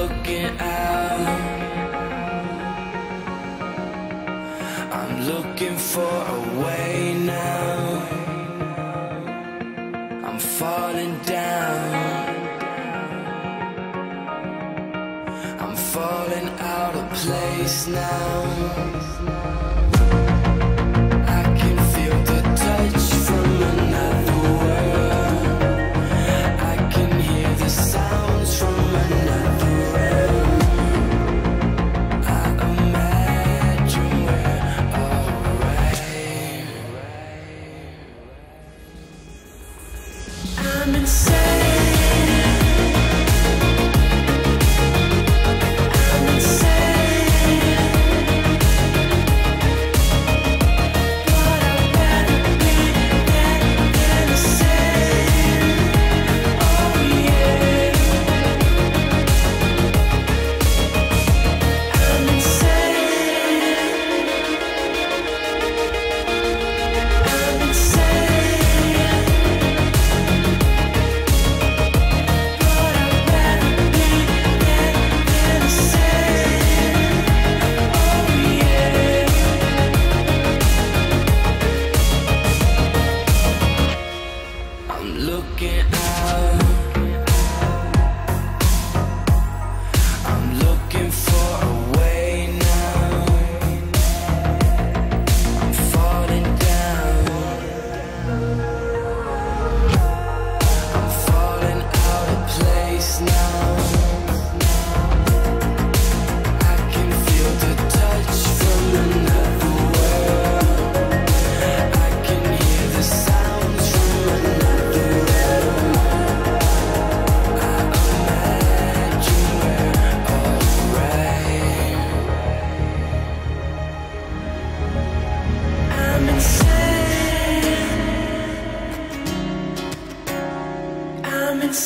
looking out. I'm looking for a way now. I'm falling down. I'm falling out of place now. say